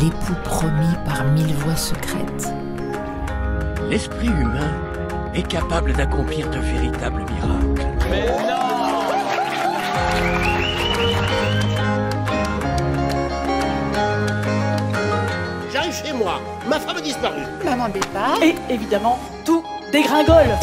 l'époux promis par mille voix secrètes. L'esprit humain est capable d'accomplir de véritables miracles. Mais non J'arrive chez moi, ma femme a disparu. Maman départ. Et évidemment, tout dégringole